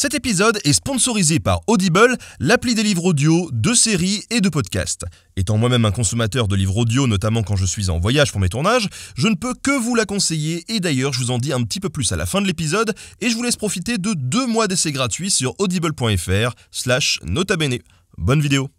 Cet épisode est sponsorisé par Audible, l'appli des livres audio, de séries et de podcasts. Étant moi-même un consommateur de livres audio, notamment quand je suis en voyage pour mes tournages, je ne peux que vous la conseiller et d'ailleurs je vous en dis un petit peu plus à la fin de l'épisode et je vous laisse profiter de deux mois d'essai gratuit sur audible.fr slash notabene. Bonne vidéo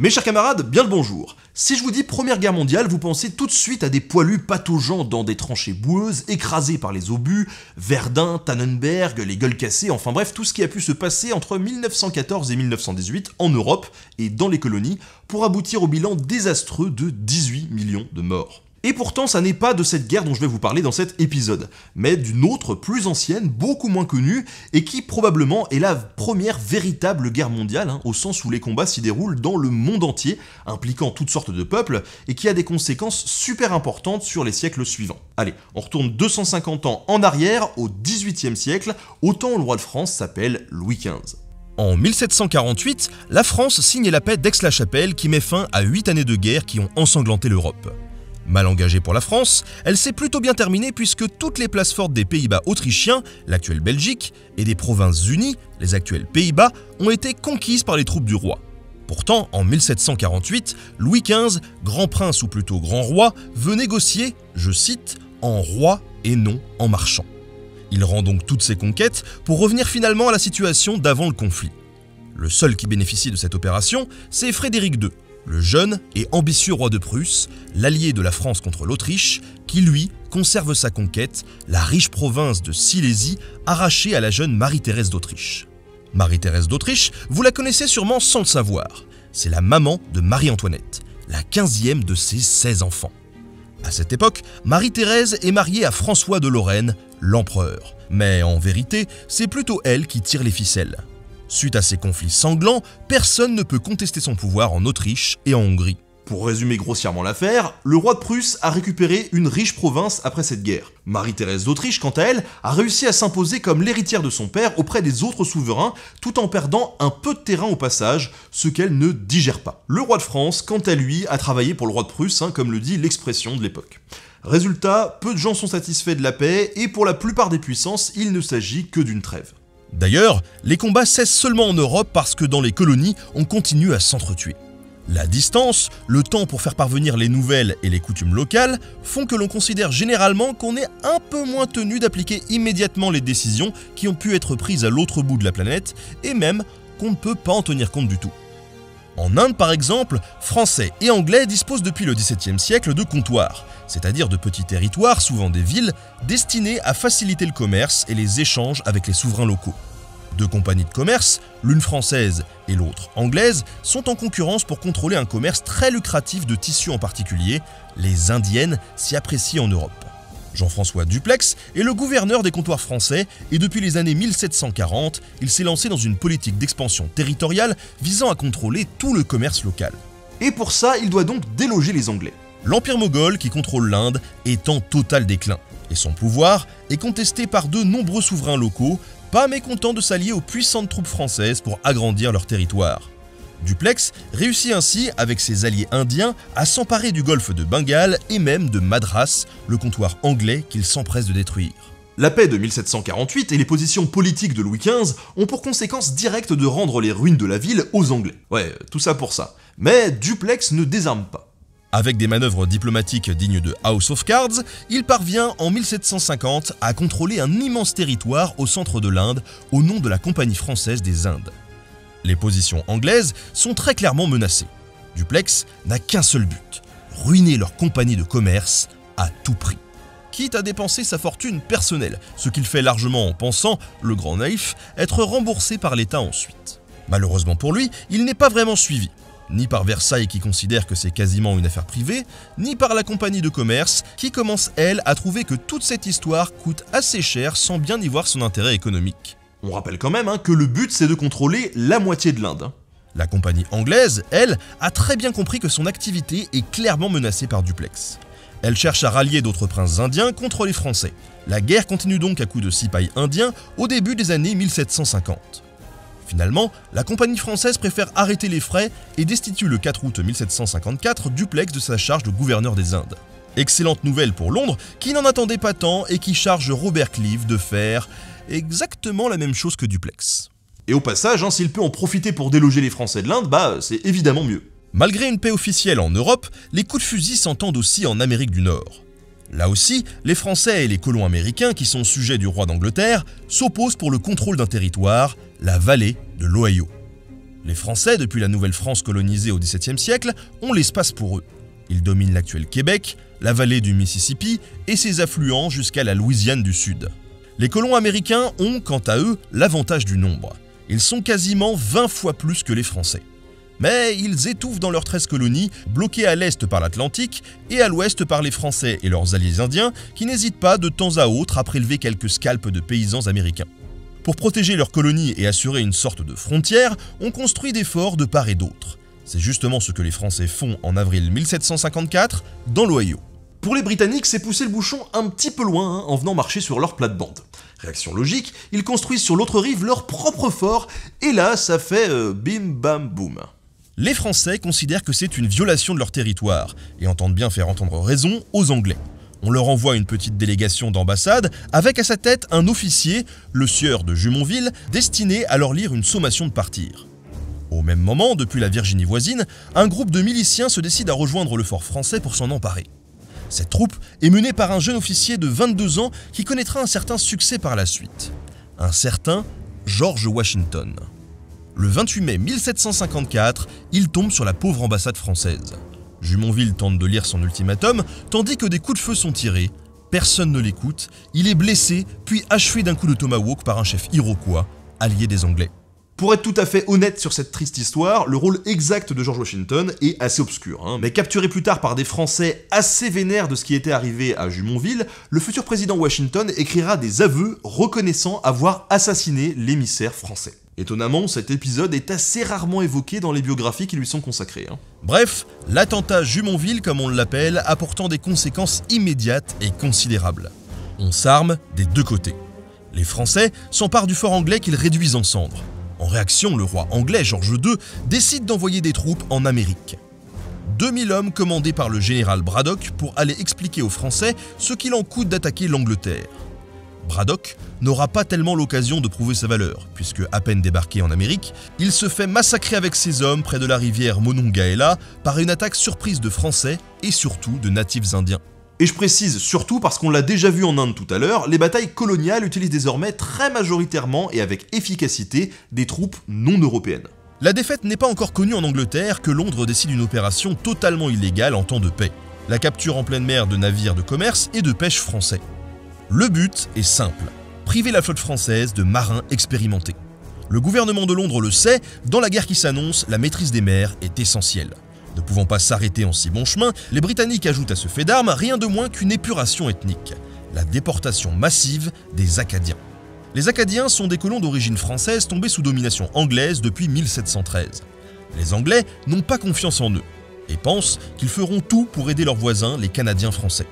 mes chers camarades, bien le bonjour. Si je vous dis Première Guerre mondiale, vous pensez tout de suite à des poilus pataugeants dans des tranchées boueuses, écrasés par les obus, Verdun, Tannenberg, les gueules cassées, enfin bref, tout ce qui a pu se passer entre 1914 et 1918 en Europe et dans les colonies, pour aboutir au bilan désastreux de 18 millions de morts. Et pourtant, ça n'est pas de cette guerre dont je vais vous parler dans cet épisode, mais d'une autre, plus ancienne, beaucoup moins connue, et qui probablement est la première véritable guerre mondiale, hein, au sens où les combats s'y déroulent dans le monde entier, impliquant toutes sortes de peuples, et qui a des conséquences super importantes sur les siècles suivants. Allez, on retourne 250 ans en arrière, au XVIIIe siècle, au temps où le roi de France s'appelle Louis XV. En 1748, la France signe la paix d'Aix-la-Chapelle qui met fin à 8 années de guerre qui ont ensanglanté l'Europe. Mal engagée pour la France, elle s'est plutôt bien terminée puisque toutes les places fortes des Pays-Bas autrichiens, l'actuelle Belgique, et des Provinces-Unies, les actuels Pays-Bas, ont été conquises par les troupes du roi. Pourtant, en 1748, Louis XV, grand prince ou plutôt grand roi, veut négocier, je cite, en roi et non en marchand. Il rend donc toutes ses conquêtes pour revenir finalement à la situation d'avant le conflit. Le seul qui bénéficie de cette opération, c'est Frédéric II, le jeune et ambitieux roi de Prusse, l'allié de la France contre l'Autriche, qui lui conserve sa conquête, la riche province de Silésie, arrachée à la jeune Marie-Thérèse d'Autriche. Marie-Thérèse d'Autriche, vous la connaissez sûrement sans le savoir. C'est la maman de Marie-Antoinette, la quinzième de ses 16 enfants. À cette époque, Marie-Thérèse est mariée à François de Lorraine, l'empereur. Mais en vérité, c'est plutôt elle qui tire les ficelles. Suite à ces conflits sanglants, personne ne peut contester son pouvoir en Autriche et en Hongrie. Pour résumer grossièrement l'affaire, le roi de Prusse a récupéré une riche province après cette guerre. Marie-Thérèse d'Autriche, quant à elle, a réussi à s'imposer comme l'héritière de son père auprès des autres souverains, tout en perdant un peu de terrain au passage, ce qu'elle ne digère pas. Le roi de France, quant à lui, a travaillé pour le roi de Prusse, hein, comme le dit l'expression de l'époque. Résultat, peu de gens sont satisfaits de la paix, et pour la plupart des puissances, il ne s'agit que d'une trêve. D'ailleurs, les combats cessent seulement en Europe parce que dans les colonies, on continue à s'entretuer. La distance, le temps pour faire parvenir les nouvelles et les coutumes locales font que l'on considère généralement qu'on est un peu moins tenu d'appliquer immédiatement les décisions qui ont pu être prises à l'autre bout de la planète et même qu'on ne peut pas en tenir compte du tout. En Inde, par exemple, Français et Anglais disposent depuis le XVIIe siècle de comptoirs, c'est-à-dire de petits territoires, souvent des villes, destinés à faciliter le commerce et les échanges avec les souverains locaux. Deux compagnies de commerce, l'une française et l'autre anglaise, sont en concurrence pour contrôler un commerce très lucratif de tissus en particulier. Les indiennes s'y apprécient en Europe. Jean-François Duplex est le gouverneur des comptoirs français et depuis les années 1740, il s'est lancé dans une politique d'expansion territoriale visant à contrôler tout le commerce local. Et pour ça, il doit donc déloger les Anglais. L'Empire moghol qui contrôle l'Inde est en total déclin et son pouvoir est contesté par de nombreux souverains locaux, pas mécontents de s'allier aux puissantes troupes françaises pour agrandir leur territoire. Duplex réussit ainsi, avec ses alliés indiens, à s'emparer du golfe de Bengale et même de Madras, le comptoir anglais qu'il s'empresse de détruire. La paix de 1748 et les positions politiques de Louis XV ont pour conséquence directe de rendre les ruines de la ville aux Anglais. Ouais, tout ça pour ça. Mais Duplex ne désarme pas. Avec des manœuvres diplomatiques dignes de House of Cards, il parvient en 1750 à contrôler un immense territoire au centre de l'Inde au nom de la Compagnie française des Indes. Les positions anglaises sont très clairement menacées. Duplex n'a qu'un seul but, ruiner leur compagnie de commerce à tout prix. Quitte à dépenser sa fortune personnelle, ce qu'il fait largement en pensant, le grand naïf, être remboursé par l'État ensuite. Malheureusement pour lui, il n'est pas vraiment suivi, ni par Versailles qui considère que c'est quasiment une affaire privée, ni par la compagnie de commerce qui commence, elle, à trouver que toute cette histoire coûte assez cher sans bien y voir son intérêt économique. On rappelle quand même hein, que le but c'est de contrôler la moitié de l'Inde. Hein. La compagnie anglaise, elle, a très bien compris que son activité est clairement menacée par Duplex. Elle cherche à rallier d'autres princes indiens contre les Français. La guerre continue donc à coups de cipailles indiens au début des années 1750. Finalement, la compagnie française préfère arrêter les frais et destitue le 4 août 1754 Duplex de sa charge de gouverneur des Indes. Excellente nouvelle pour Londres, qui n'en attendait pas tant et qui charge Robert Clive de faire exactement la même chose que Duplex. Et au passage, hein, s'il peut en profiter pour déloger les Français de l'Inde, bah c'est évidemment mieux. Malgré une paix officielle en Europe, les coups de fusil s'entendent aussi en Amérique du Nord. Là aussi, les Français et les colons américains, qui sont sujets du roi d'Angleterre, s'opposent pour le contrôle d'un territoire, la vallée de l'Ohio. Les Français, depuis la Nouvelle-France colonisée au XVIIe siècle, ont l'espace pour eux. Ils dominent l'actuel Québec, la vallée du Mississippi et ses affluents jusqu'à la Louisiane du Sud. Les colons américains ont, quant à eux, l'avantage du nombre. Ils sont quasiment 20 fois plus que les Français. Mais ils étouffent dans leurs 13 colonies, bloquées à l'est par l'Atlantique et à l'ouest par les Français et leurs alliés indiens, qui n'hésitent pas de temps à autre à prélever quelques scalpes de paysans américains. Pour protéger leurs colonies et assurer une sorte de frontière, on construit des forts de part et d'autre. C'est justement ce que les Français font en avril 1754 dans l'Ohio. Pour les Britanniques, c'est pousser le bouchon un petit peu loin hein, en venant marcher sur leur plate-bande. Réaction logique, ils construisent sur l'autre rive leur propre fort, et là, ça fait euh, bim bam boum. Les Français considèrent que c'est une violation de leur territoire et entendent bien faire entendre raison aux Anglais. On leur envoie une petite délégation d'ambassade avec à sa tête un officier, le sieur de Jumonville, destiné à leur lire une sommation de partir. Au même moment, depuis la Virginie voisine, un groupe de miliciens se décide à rejoindre le fort français pour s'en emparer. Cette troupe est menée par un jeune officier de 22 ans qui connaîtra un certain succès par la suite. Un certain George Washington. Le 28 mai 1754, il tombe sur la pauvre ambassade française. Jumonville tente de lire son ultimatum, tandis que des coups de feu sont tirés. Personne ne l'écoute, il est blessé, puis achevé d'un coup de tomahawk par un chef iroquois, allié des Anglais. Pour être tout à fait honnête sur cette triste histoire, le rôle exact de George Washington est assez obscur. Hein. Mais capturé plus tard par des Français assez vénères de ce qui était arrivé à Jumonville, le futur président Washington écrira des aveux reconnaissant avoir assassiné l'émissaire français. Étonnamment, cet épisode est assez rarement évoqué dans les biographies qui lui sont consacrées. Hein. Bref, l'attentat Jumonville, comme on l'appelle, apportant des conséquences immédiates et considérables. On s'arme des deux côtés. Les Français s'emparent du fort anglais qu'ils réduisent en cendres. Réaction, le roi anglais George II décide d'envoyer des troupes en Amérique. 2000 hommes commandés par le général Braddock pour aller expliquer aux Français ce qu'il en coûte d'attaquer l'Angleterre. Braddock n'aura pas tellement l'occasion de prouver sa valeur, puisque à peine débarqué en Amérique, il se fait massacrer avec ses hommes près de la rivière Monongahela par une attaque surprise de Français et surtout de natifs indiens. Et je précise surtout parce qu'on l'a déjà vu en Inde tout à l'heure, les batailles coloniales utilisent désormais très majoritairement et avec efficacité des troupes non européennes. La défaite n'est pas encore connue en Angleterre que Londres décide une opération totalement illégale en temps de paix. La capture en pleine mer de navires de commerce et de pêche français. Le but est simple, priver la flotte française de marins expérimentés. Le gouvernement de Londres le sait, dans la guerre qui s'annonce, la maîtrise des mers est essentielle. Ne pouvant pas s'arrêter en si bon chemin, les Britanniques ajoutent à ce fait d'armes rien de moins qu'une épuration ethnique, la déportation massive des Acadiens. Les Acadiens sont des colons d'origine française tombés sous domination anglaise depuis 1713. Les Anglais n'ont pas confiance en eux et pensent qu'ils feront tout pour aider leurs voisins, les Canadiens français.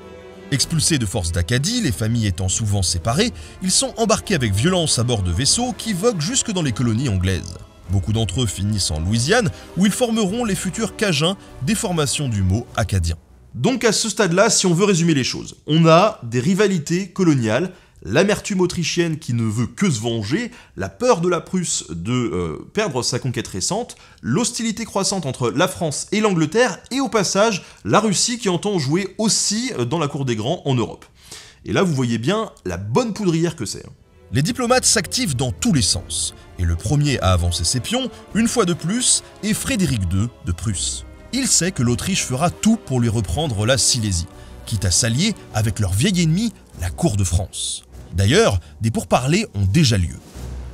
Expulsés de force d'Acadie, les familles étant souvent séparées, ils sont embarqués avec violence à bord de vaisseaux qui voguent jusque dans les colonies anglaises. Beaucoup d'entre eux finissent en Louisiane, où ils formeront les futurs Cajuns, déformation du mot acadien. Donc à ce stade-là, si on veut résumer les choses, on a des rivalités coloniales, l'amertume autrichienne qui ne veut que se venger, la peur de la Prusse de euh, perdre sa conquête récente, l'hostilité croissante entre la France et l'Angleterre, et au passage, la Russie qui entend jouer aussi euh, dans la cour des grands en Europe. Et là, vous voyez bien la bonne poudrière que c'est. Les diplomates s'activent dans tous les sens, et le premier à avancer ses pions, une fois de plus, est Frédéric II de Prusse. Il sait que l'Autriche fera tout pour lui reprendre la Silésie, quitte à s'allier avec leur vieil ennemi, la cour de France. D'ailleurs, des pourparlers ont déjà lieu.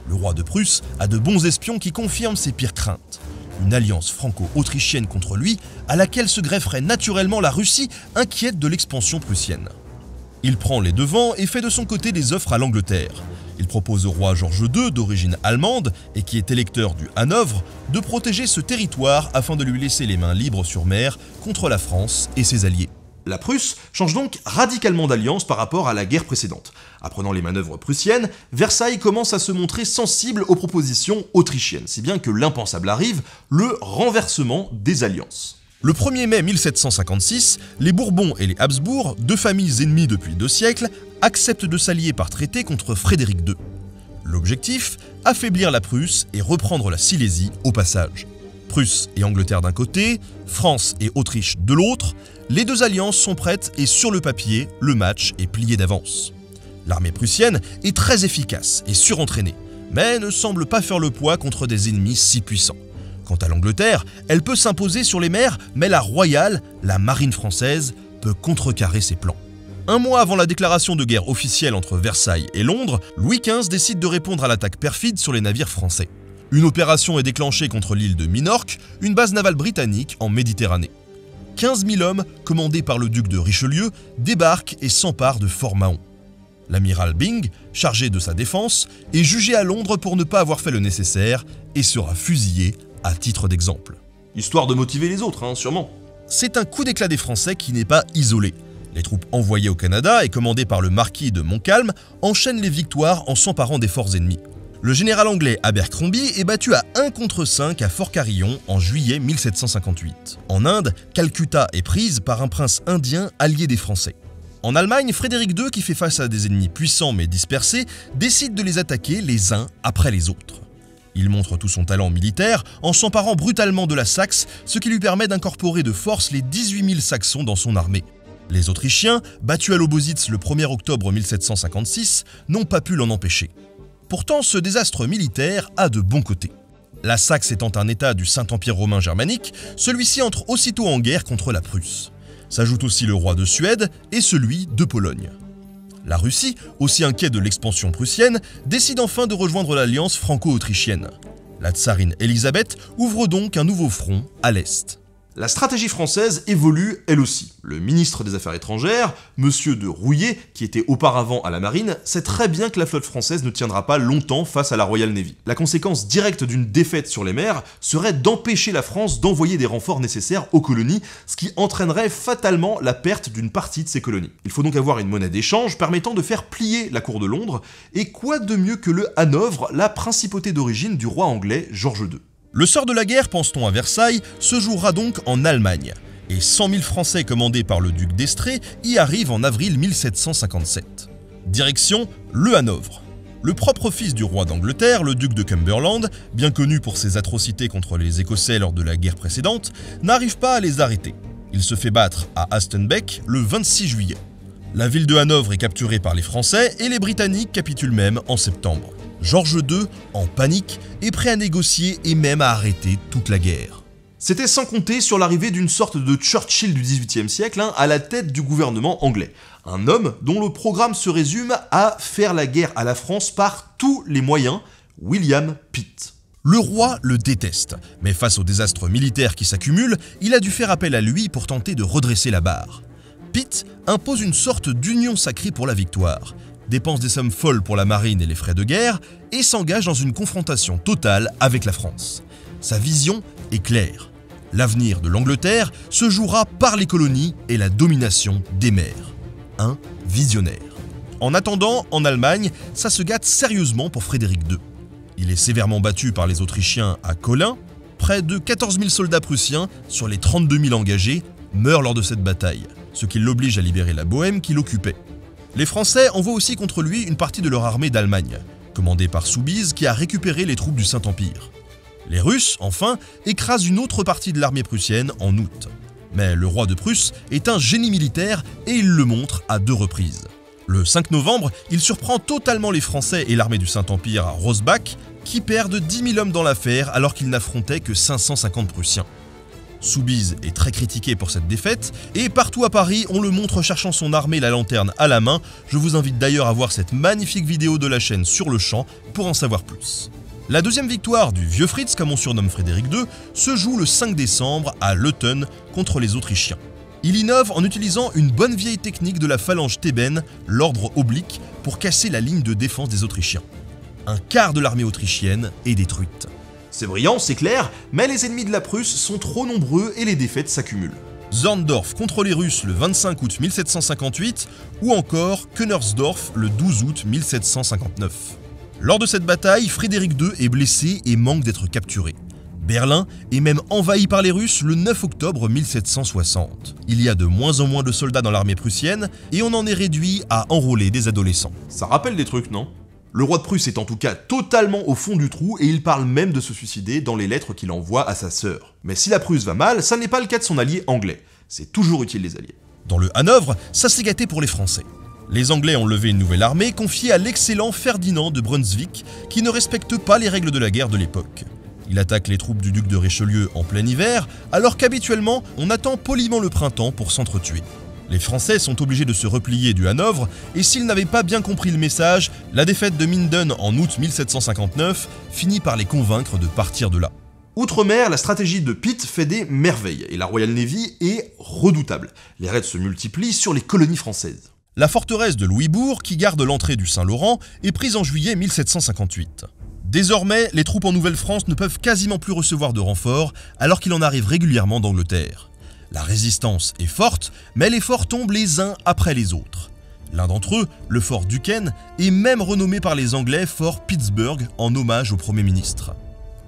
Le roi de Prusse a de bons espions qui confirment ses pires craintes. Une alliance franco-autrichienne contre lui, à laquelle se grefferait naturellement la Russie, inquiète de l'expansion prussienne. Il prend les devants et fait de son côté des offres à l'Angleterre, il propose au roi George II, d'origine allemande et qui est électeur du Hanovre, de protéger ce territoire afin de lui laisser les mains libres sur mer contre la France et ses alliés. La Prusse change donc radicalement d'alliance par rapport à la guerre précédente. Apprenant les manœuvres prussiennes, Versailles commence à se montrer sensible aux propositions autrichiennes, si bien que l'impensable arrive, le renversement des alliances. Le 1er mai 1756, les Bourbons et les Habsbourg, deux familles ennemies depuis deux siècles, acceptent de s'allier par traité contre Frédéric II. L'objectif Affaiblir la Prusse et reprendre la Silésie au passage. Prusse et Angleterre d'un côté, France et Autriche de l'autre, les deux alliances sont prêtes et sur le papier, le match est plié d'avance. L'armée prussienne est très efficace et surentraînée, mais ne semble pas faire le poids contre des ennemis si puissants. Quant à l'Angleterre, elle peut s'imposer sur les mers, mais la royale, la marine française, peut contrecarrer ses plans. Un mois avant la déclaration de guerre officielle entre Versailles et Londres, Louis XV décide de répondre à l'attaque perfide sur les navires français. Une opération est déclenchée contre l'île de Minorque, une base navale britannique en Méditerranée. 15 000 hommes, commandés par le duc de Richelieu, débarquent et s'emparent de Fort Mahon. L'amiral Byng, chargé de sa défense, est jugé à Londres pour ne pas avoir fait le nécessaire et sera fusillé à titre d'exemple. Histoire de motiver les autres, hein, sûrement. C'est un coup d'éclat des Français qui n'est pas isolé. Les troupes envoyées au Canada et commandées par le marquis de Montcalm enchaînent les victoires en s'emparant des forts ennemis. Le général anglais Abercrombie est battu à 1 contre 5 à Fort Carillon en juillet 1758. En Inde, Calcutta est prise par un prince indien allié des Français. En Allemagne, Frédéric II, qui fait face à des ennemis puissants mais dispersés, décide de les attaquer les uns après les autres. Il montre tout son talent militaire en s'emparant brutalement de la Saxe, ce qui lui permet d'incorporer de force les 18 000 Saxons dans son armée. Les Autrichiens, battus à l'Obositz le 1er octobre 1756, n'ont pas pu l'en empêcher. Pourtant, ce désastre militaire a de bons côtés. La Saxe étant un État du Saint-Empire romain germanique, celui-ci entre aussitôt en guerre contre la Prusse. S'ajoute aussi le roi de Suède et celui de Pologne. La Russie, aussi inquiète de l'expansion prussienne, décide enfin de rejoindre l'alliance franco-autrichienne. La tsarine Elisabeth ouvre donc un nouveau front à l'est. La stratégie française évolue elle aussi. Le ministre des Affaires étrangères, monsieur de Rouillet, qui était auparavant à la marine, sait très bien que la flotte française ne tiendra pas longtemps face à la Royal Navy. La conséquence directe d'une défaite sur les mers serait d'empêcher la France d'envoyer des renforts nécessaires aux colonies, ce qui entraînerait fatalement la perte d'une partie de ces colonies. Il faut donc avoir une monnaie d'échange permettant de faire plier la cour de Londres, et quoi de mieux que le Hanovre, la principauté d'origine du roi anglais George II. Le sort de la guerre, pense-t-on à Versailles, se jouera donc en Allemagne, et 100 000 Français commandés par le duc d'Estrée y arrivent en avril 1757. Direction le Hanovre. Le propre fils du roi d'Angleterre, le duc de Cumberland, bien connu pour ses atrocités contre les Écossais lors de la guerre précédente, n'arrive pas à les arrêter. Il se fait battre à Hastenbeck le 26 juillet. La ville de Hanovre est capturée par les Français et les Britanniques capitulent même en septembre. George II, en panique, est prêt à négocier et même à arrêter toute la guerre. C'était sans compter sur l'arrivée d'une sorte de Churchill du XVIIIe siècle hein, à la tête du gouvernement anglais. Un homme dont le programme se résume à faire la guerre à la France par tous les moyens, William Pitt. Le roi le déteste, mais face aux désastres militaires qui s'accumulent, il a dû faire appel à lui pour tenter de redresser la barre. Pitt impose une sorte d'union sacrée pour la victoire dépense des sommes folles pour la marine et les frais de guerre, et s'engage dans une confrontation totale avec la France. Sa vision est claire. L'avenir de l'Angleterre se jouera par les colonies et la domination des mers. Un visionnaire. En attendant, en Allemagne, ça se gâte sérieusement pour Frédéric II. Il est sévèrement battu par les Autrichiens à Kolin. Près de 14 000 soldats prussiens sur les 32 000 engagés meurent lors de cette bataille, ce qui l'oblige à libérer la Bohème qu'il occupait. Les Français envoient aussi contre lui une partie de leur armée d'Allemagne, commandée par Soubise qui a récupéré les troupes du Saint-Empire. Les Russes, enfin, écrasent une autre partie de l'armée prussienne en août. Mais le roi de Prusse est un génie militaire et il le montre à deux reprises. Le 5 novembre, il surprend totalement les Français et l'armée du Saint-Empire à Rosbach, qui perdent 10 000 hommes dans l'affaire alors qu'ils n'affrontaient que 550 Prussiens. Soubise est très critiqué pour cette défaite, et partout à Paris, on le montre cherchant son armée la lanterne à la main. Je vous invite d'ailleurs à voir cette magnifique vidéo de la chaîne sur le champ pour en savoir plus. La deuxième victoire du vieux Fritz, comme on surnomme Frédéric II, se joue le 5 décembre à Leuthen contre les Autrichiens. Il innove en utilisant une bonne vieille technique de la phalange thébaine, l'ordre oblique, pour casser la ligne de défense des Autrichiens. Un quart de l'armée autrichienne est détruite. C'est brillant, c'est clair, mais les ennemis de la Prusse sont trop nombreux et les défaites s'accumulent. Zorndorf contre les Russes le 25 août 1758 ou encore Könnersdorf le 12 août 1759. Lors de cette bataille, Frédéric II est blessé et manque d'être capturé. Berlin est même envahi par les Russes le 9 octobre 1760. Il y a de moins en moins de soldats dans l'armée prussienne et on en est réduit à enrôler des adolescents. Ça rappelle des trucs, non? Le roi de Prusse est en tout cas totalement au fond du trou et il parle même de se suicider dans les lettres qu'il envoie à sa sœur. Mais si la Prusse va mal, ça n'est pas le cas de son allié anglais. C'est toujours utile les alliés. Dans le Hanovre, ça s'est gâté pour les Français. Les Anglais ont levé une nouvelle armée confiée à l'excellent Ferdinand de Brunswick, qui ne respecte pas les règles de la guerre de l'époque. Il attaque les troupes du duc de Richelieu en plein hiver, alors qu'habituellement on attend poliment le printemps pour s'entretuer. Les Français sont obligés de se replier du Hanovre, et s'ils n'avaient pas bien compris le message, la défaite de Minden en août 1759 finit par les convaincre de partir de là. Outre-mer, la stratégie de Pitt fait des merveilles, et la Royal Navy est redoutable. Les raids se multiplient sur les colonies françaises. La forteresse de Louisbourg, qui garde l'entrée du Saint-Laurent, est prise en juillet 1758. Désormais, les troupes en Nouvelle-France ne peuvent quasiment plus recevoir de renforts, alors qu'il en arrive régulièrement d'Angleterre. La résistance est forte, mais les forts tombent les uns après les autres. L'un d'entre eux, le fort Duquesne, est même renommé par les Anglais fort Pittsburgh en hommage au Premier ministre.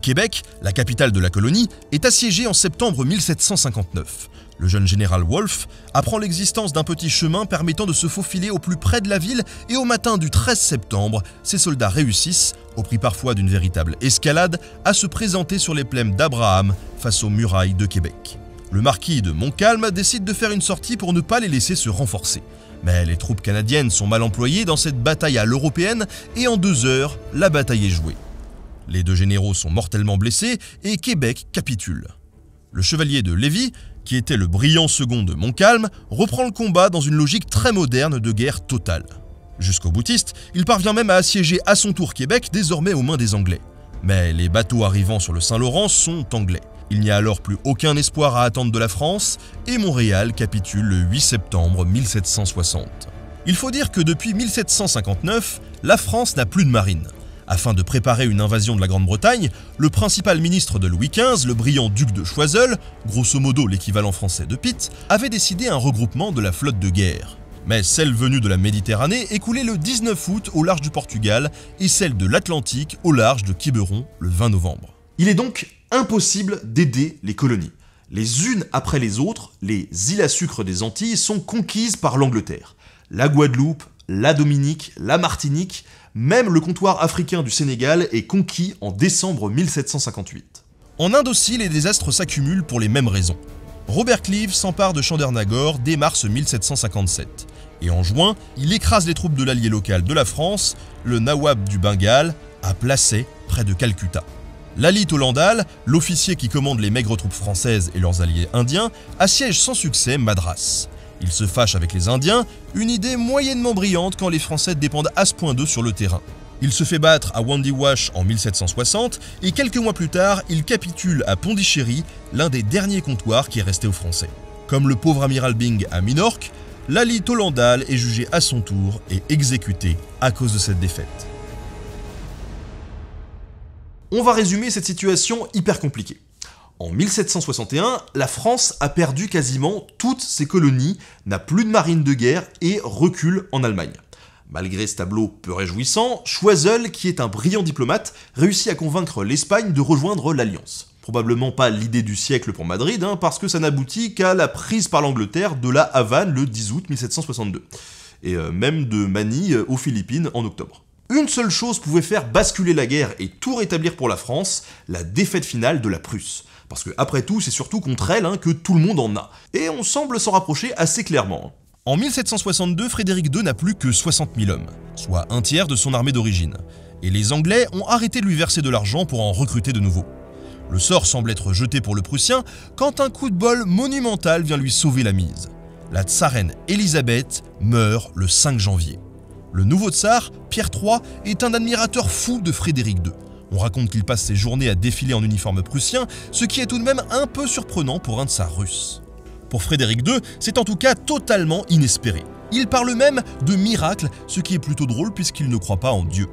Québec, la capitale de la colonie, est assiégée en septembre 1759. Le jeune général Wolfe apprend l'existence d'un petit chemin permettant de se faufiler au plus près de la ville et au matin du 13 septembre, ses soldats réussissent, au prix parfois d'une véritable escalade, à se présenter sur les plaines d'Abraham face aux murailles de Québec. Le marquis de Montcalm décide de faire une sortie pour ne pas les laisser se renforcer. Mais les troupes canadiennes sont mal employées dans cette bataille à l'européenne et en deux heures, la bataille est jouée. Les deux généraux sont mortellement blessés et Québec capitule. Le chevalier de Lévis, qui était le brillant second de Montcalm, reprend le combat dans une logique très moderne de guerre totale. Jusqu'au boutiste, il parvient même à assiéger à son tour Québec, désormais aux mains des Anglais. Mais les bateaux arrivant sur le Saint-Laurent sont anglais. Il n'y a alors plus aucun espoir à attendre de la France et Montréal capitule le 8 septembre 1760. Il faut dire que depuis 1759, la France n'a plus de marine. Afin de préparer une invasion de la Grande-Bretagne, le principal ministre de Louis XV, le brillant duc de Choiseul, grosso modo l'équivalent français de Pitt, avait décidé un regroupement de la flotte de guerre. Mais celle venue de la Méditerranée est coulée le 19 août au large du Portugal et celle de l'Atlantique au large de Quiberon le 20 novembre. Il est donc impossible d'aider les colonies. Les unes après les autres, les îles à sucre des Antilles sont conquises par l'Angleterre. La Guadeloupe, la Dominique, la Martinique, même le comptoir africain du Sénégal est conquis en décembre 1758. En Inde aussi, les désastres s'accumulent pour les mêmes raisons. Robert Clive s'empare de Chandernagore dès mars 1757. Et en juin, il écrase les troupes de l'allié local de la France, le Nawab du Bengale, à Placé, près de Calcutta. Lali Tolandal, l'officier qui commande les maigres troupes françaises et leurs alliés indiens, assiège sans succès Madras. Il se fâche avec les Indiens, une idée moyennement brillante quand les Français dépendent à ce point d'eux sur le terrain. Il se fait battre à Wandiwash en 1760 et quelques mois plus tard, il capitule à Pondichéry, l'un des derniers comptoirs qui est resté aux Français. Comme le pauvre amiral Byng à Minorque, Lali Tolandal est jugé à son tour et exécuté à cause de cette défaite. On va résumer cette situation hyper compliquée. En 1761, la France a perdu quasiment toutes ses colonies, n'a plus de marine de guerre et recule en Allemagne. Malgré ce tableau peu réjouissant, Choiseul, qui est un brillant diplomate, réussit à convaincre l'Espagne de rejoindre l'Alliance. Probablement pas l'idée du siècle pour Madrid, hein, parce que ça n'aboutit qu'à la prise par l'Angleterre de la Havane le 10 août 1762, et euh, même de Manille aux Philippines en octobre. Une seule chose pouvait faire basculer la guerre et tout rétablir pour la France, la défaite finale de la Prusse. Parce que après tout, c'est surtout contre elle hein, que tout le monde en a. Et on semble s'en rapprocher assez clairement. En 1762, Frédéric II n'a plus que 60 000 hommes, soit un tiers de son armée d'origine. Et les Anglais ont arrêté de lui verser de l'argent pour en recruter de nouveaux. Le sort semble être jeté pour le Prussien quand un coup de bol monumental vient lui sauver la mise. La tsarène Élisabeth meurt le 5 janvier. Le nouveau tsar, Pierre III, est un admirateur fou de Frédéric II. On raconte qu'il passe ses journées à défiler en uniforme prussien, ce qui est tout de même un peu surprenant pour un tsar russe. Pour Frédéric II, c'est en tout cas totalement inespéré. Il parle même de miracle, ce qui est plutôt drôle puisqu'il ne croit pas en Dieu.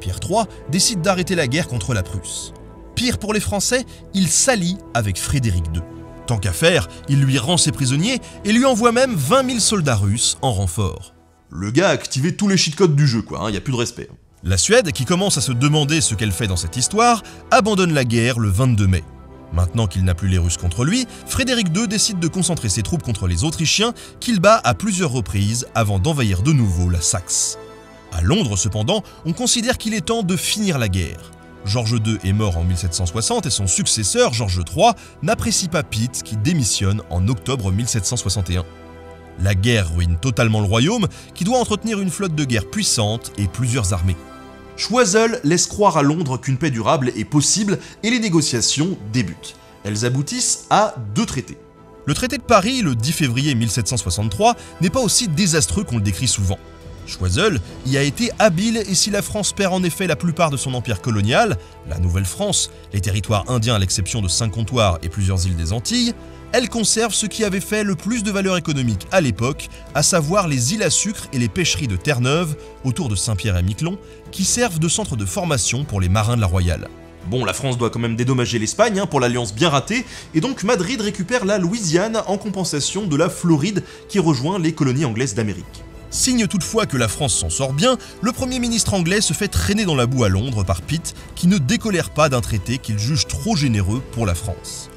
Pierre III décide d'arrêter la guerre contre la Prusse. Pire pour les Français, il s'allie avec Frédéric II. Tant qu'à faire, il lui rend ses prisonniers et lui envoie même 20 000 soldats russes en renfort. Le gars a activé tous les cheat-codes du jeu, quoi, il hein, n'y a plus de respect. La Suède, qui commence à se demander ce qu'elle fait dans cette histoire, abandonne la guerre le 22 mai. Maintenant qu'il n'a plus les Russes contre lui, Frédéric II décide de concentrer ses troupes contre les Autrichiens qu'il bat à plusieurs reprises avant d'envahir de nouveau la Saxe. À Londres, cependant, on considère qu'il est temps de finir la guerre. George II est mort en 1760 et son successeur, George III, n'apprécie pas Pitt qui démissionne en octobre 1761. La guerre ruine totalement le royaume qui doit entretenir une flotte de guerre puissante et plusieurs armées. Choiseul laisse croire à Londres qu'une paix durable est possible et les négociations débutent. Elles aboutissent à deux traités. Le traité de Paris, le 10 février 1763, n'est pas aussi désastreux qu'on le décrit souvent. Choiseul y a été habile et si la France perd en effet la plupart de son empire colonial, la Nouvelle-France, les territoires indiens à l'exception de Saint-Comptoir et plusieurs îles des Antilles, elle conserve ce qui avait fait le plus de valeur économique à l'époque, à savoir les îles à sucre et les pêcheries de Terre-Neuve, autour de Saint-Pierre et Miquelon, qui servent de centre de formation pour les marins de la Royale. Bon, la France doit quand même dédommager l'Espagne hein, pour l'alliance bien ratée, et donc Madrid récupère la Louisiane en compensation de la Floride qui rejoint les colonies anglaises d'Amérique. Signe toutefois que la France s'en sort bien, le Premier ministre anglais se fait traîner dans la boue à Londres par Pitt, qui ne décolère pas d'un traité qu'il juge trop généreux pour la France.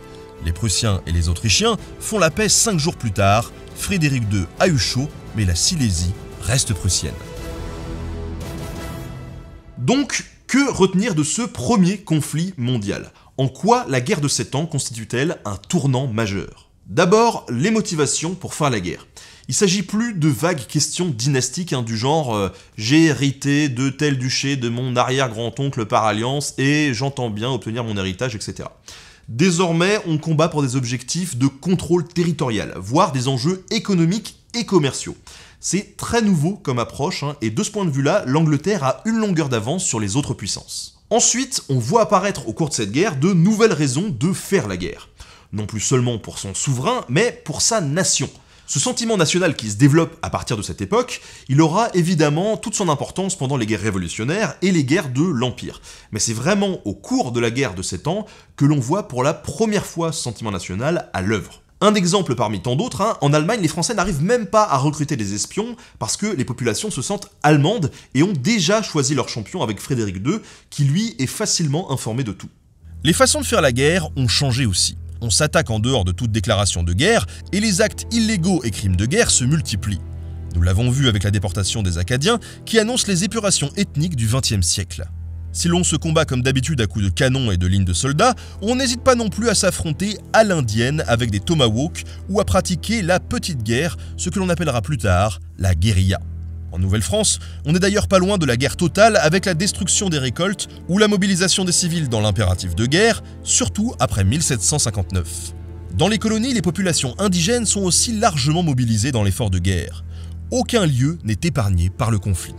Les Prussiens et les Autrichiens font la paix cinq jours plus tard, Frédéric II a eu chaud, mais la Silésie reste prussienne. Donc, que retenir de ce premier conflit mondial? En quoi la guerre de 7 ans constitue-t-elle un tournant majeur? D'abord, les motivations pour faire la guerre. Il s'agit plus de vagues questions dynastiques hein, du genre euh, j'ai hérité de tel duché de mon arrière-grand-oncle par alliance et j'entends bien obtenir mon héritage, etc. Désormais, on combat pour des objectifs de contrôle territorial, voire des enjeux économiques et commerciaux. C'est très nouveau comme approche, hein, et de ce point de vue-là, l'Angleterre a une longueur d'avance sur les autres puissances. Ensuite, on voit apparaître au cours de cette guerre de nouvelles raisons de faire la guerre. Non plus seulement pour son souverain, mais pour sa nation. Ce sentiment national qui se développe à partir de cette époque, il aura évidemment toute son importance pendant les guerres révolutionnaires et les guerres de l'Empire. Mais c'est vraiment au cours de la guerre de 7 ans que l'on voit pour la première fois ce sentiment national à l'œuvre. Un exemple parmi tant d'autres, hein, en Allemagne, les Français n'arrivent même pas à recruter des espions parce que les populations se sentent allemandes et ont déjà choisi leur champion avec Frédéric II, qui lui est facilement informé de tout. Les façons de faire la guerre ont changé aussi on s'attaque en dehors de toute déclaration de guerre et les actes illégaux et crimes de guerre se multiplient. Nous l'avons vu avec la déportation des Acadiens qui annonce les épurations ethniques du XXe siècle. Si l'on se combat comme d'habitude à coups de canon et de lignes de soldats, on n'hésite pas non plus à s'affronter à l'indienne avec des tomahawks ou à pratiquer la petite guerre, ce que l'on appellera plus tard la guérilla. En Nouvelle-France, on n'est d'ailleurs pas loin de la guerre totale avec la destruction des récoltes ou la mobilisation des civils dans l'impératif de guerre, surtout après 1759. Dans les colonies, les populations indigènes sont aussi largement mobilisées dans l'effort de guerre. Aucun lieu n'est épargné par le conflit.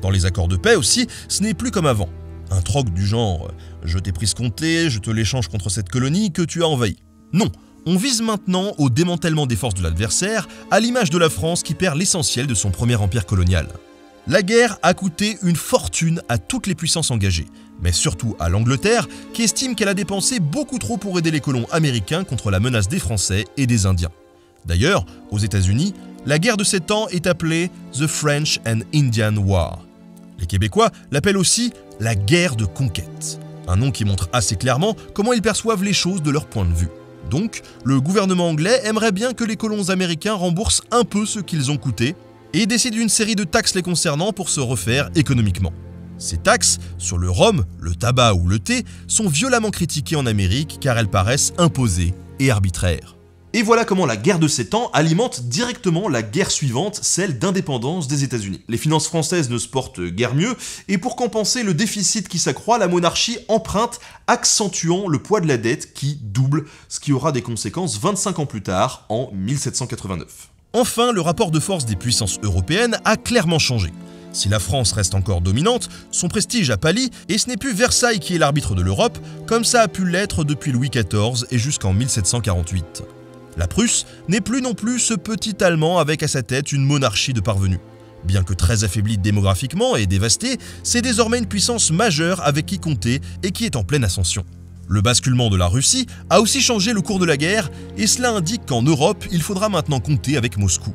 Dans les accords de paix aussi, ce n'est plus comme avant. Un troc du genre je t'ai pris ce comté, je te l'échange contre cette colonie que tu as envahie. Non, on vise maintenant au démantèlement des forces de l'adversaire, à l'image de la France qui perd l'essentiel de son premier empire colonial. La guerre a coûté une fortune à toutes les puissances engagées, mais surtout à l'Angleterre, qui estime qu'elle a dépensé beaucoup trop pour aider les colons américains contre la menace des Français et des Indiens. D'ailleurs, aux États-Unis, la guerre de 7 ans est appelée The French and Indian War. Les Québécois l'appellent aussi la guerre de conquête, un nom qui montre assez clairement comment ils perçoivent les choses de leur point de vue. Donc, le gouvernement anglais aimerait bien que les colons américains remboursent un peu ce qu'ils ont coûté et décide une série de taxes les concernant pour se refaire économiquement. Ces taxes, sur le rhum, le tabac ou le thé, sont violemment critiquées en Amérique car elles paraissent imposées et arbitraires. Et voilà comment la guerre de 7 ans alimente directement la guerre suivante, celle d'indépendance des États-Unis. Les finances françaises ne se portent guère mieux, et pour compenser le déficit qui s'accroît, la monarchie emprunte, accentuant le poids de la dette qui double, ce qui aura des conséquences 25 ans plus tard, en 1789. Enfin, le rapport de force des puissances européennes a clairement changé. Si la France reste encore dominante, son prestige a pâli et ce n'est plus Versailles qui est l'arbitre de l'Europe, comme ça a pu l'être depuis Louis XIV et jusqu'en 1748. La Prusse n'est plus non plus ce petit Allemand avec à sa tête une monarchie de parvenus. Bien que très affaiblie démographiquement et dévastée, c'est désormais une puissance majeure avec qui compter et qui est en pleine ascension. Le basculement de la Russie a aussi changé le cours de la guerre et cela indique qu'en Europe, il faudra maintenant compter avec Moscou.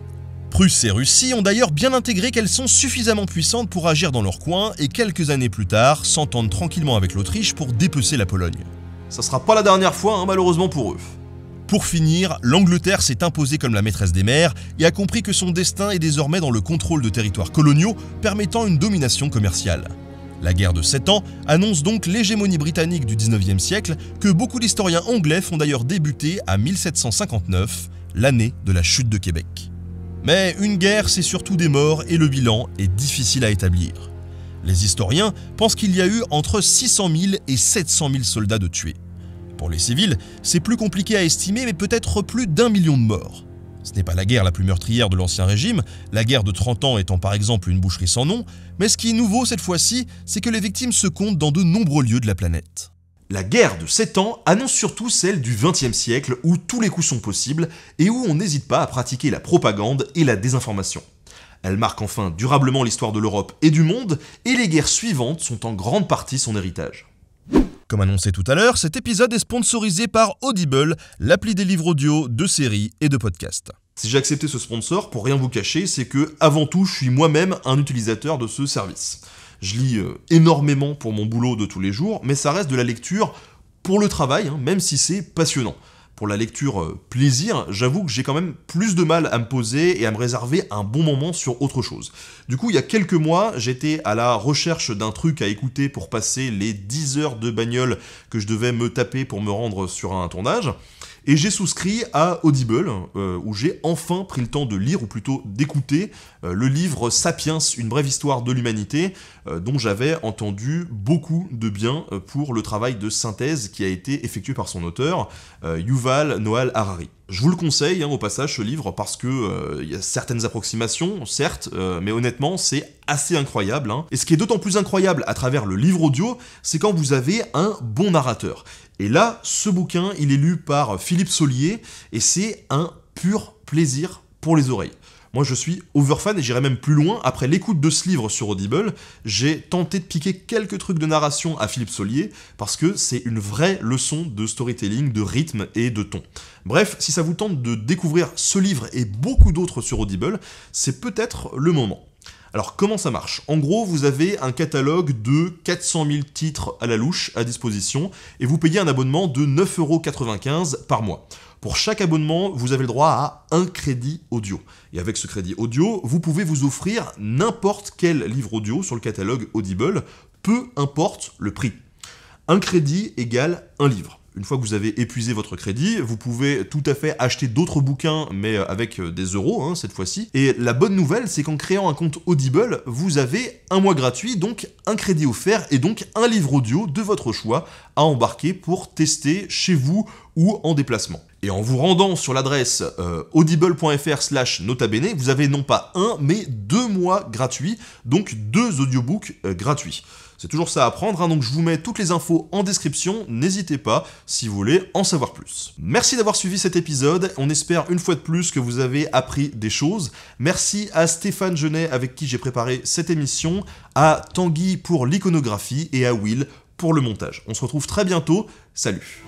Prusse et Russie ont d'ailleurs bien intégré qu'elles sont suffisamment puissantes pour agir dans leur coin et quelques années plus tard s'entendent tranquillement avec l'Autriche pour dépecer la Pologne. Ça sera pas la dernière fois, hein, malheureusement pour eux. Pour finir, l'Angleterre s'est imposée comme la maîtresse des mers et a compris que son destin est désormais dans le contrôle de territoires coloniaux permettant une domination commerciale. La guerre de 7 ans annonce donc l'hégémonie britannique du 19e siècle que beaucoup d'historiens anglais font d'ailleurs débuter à 1759, l'année de la chute de Québec. Mais une guerre, c'est surtout des morts et le bilan est difficile à établir. Les historiens pensent qu'il y a eu entre 600 000 et 700 000 soldats de tués. Pour les civils, c'est plus compliqué à estimer, mais peut-être plus d'un million de morts. Ce n'est pas la guerre la plus meurtrière de l'Ancien Régime, la guerre de 30 ans étant par exemple une boucherie sans nom, mais ce qui est nouveau cette fois-ci, c'est que les victimes se comptent dans de nombreux lieux de la planète. La guerre de 7 ans annonce surtout celle du XXe siècle où tous les coups sont possibles et où on n'hésite pas à pratiquer la propagande et la désinformation. Elle marque enfin durablement l'histoire de l'Europe et du monde, et les guerres suivantes sont en grande partie son héritage. Comme annoncé tout à l'heure, cet épisode est sponsorisé par Audible, l'appli des livres audio, de séries et de podcasts. Si j'ai accepté ce sponsor, pour rien vous cacher, c'est que avant tout, je suis moi-même un utilisateur de ce service. Je lis euh, énormément pour mon boulot de tous les jours, mais ça reste de la lecture pour le travail, hein, même si c'est passionnant pour la lecture euh, plaisir, j'avoue que j'ai quand même plus de mal à me poser et à me réserver un bon moment sur autre chose. Du coup, il y a quelques mois, j'étais à la recherche d'un truc à écouter pour passer les 10 heures de bagnole que je devais me taper pour me rendre sur un tournage. Et j'ai souscrit à Audible, euh, où j'ai enfin pris le temps de lire, ou plutôt d'écouter, euh, le livre Sapiens, une brève histoire de l'humanité, euh, dont j'avais entendu beaucoup de bien pour le travail de synthèse qui a été effectué par son auteur, Yuval Noah Harari. Je vous le conseille hein, au passage ce livre parce que il y a certaines approximations, certes, mais honnêtement c'est assez incroyable. Hein. Et ce qui est d'autant plus incroyable à travers le livre audio, c'est quand vous avez un bon narrateur. Et là, ce bouquin, il est lu par Philippe Solier, et c'est un pur plaisir pour les oreilles. Moi, je suis overfan et j'irai même plus loin. Après l'écoute de ce livre sur Audible, j'ai tenté de piquer quelques trucs de narration à Philippe Solier parce que c'est une vraie leçon de storytelling, de rythme et de ton. Bref, si ça vous tente de découvrir ce livre et beaucoup d'autres sur Audible, c'est peut-être le moment. Alors comment ça marche? En gros, vous avez un catalogue de 400 000 titres à la louche à disposition et vous payez un abonnement de 9,95€ par mois. Pour chaque abonnement, vous avez le droit à un crédit audio. Et avec ce crédit audio, vous pouvez vous offrir n'importe quel livre audio sur le catalogue Audible, peu importe le prix. Un crédit égale un livre. Une fois que vous avez épuisé votre crédit, vous pouvez tout à fait acheter d'autres bouquins, mais avec euh, des euros hein, cette fois-ci. Et la bonne nouvelle, c'est qu'en créant un compte Audible, vous avez un mois gratuit, donc un crédit offert et donc un livre audio de votre choix à embarquer pour tester chez vous ou en déplacement. Et en vous rendant sur l'adresse euh, audible.fr slash notabene, vous avez non pas un, mais deux mois gratuits, donc deux audiobooks euh, gratuits. C'est toujours ça à prendre, hein, donc je vous mets toutes les infos en description, n'hésitez pas si vous voulez en savoir plus. Merci d'avoir suivi cet épisode, on espère une fois de plus que vous avez appris des choses. Merci à Stéphane Genet avec qui j'ai préparé cette émission, à Tanguy pour l'iconographie et à Will pour le montage. On se retrouve très bientôt, salut